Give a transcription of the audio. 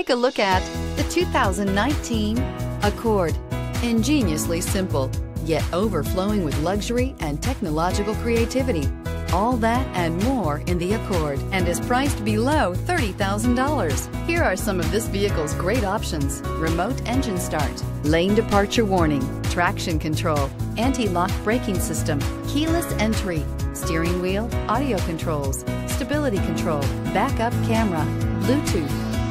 Take a look at the 2019 Accord. Ingeniously simple, yet overflowing with luxury and technological creativity. All that and more in the Accord and is priced below $30,000. Here are some of this vehicle's great options. Remote engine start, lane departure warning, traction control, anti-lock braking system, keyless entry, steering wheel, audio controls, stability control, backup camera, Bluetooth,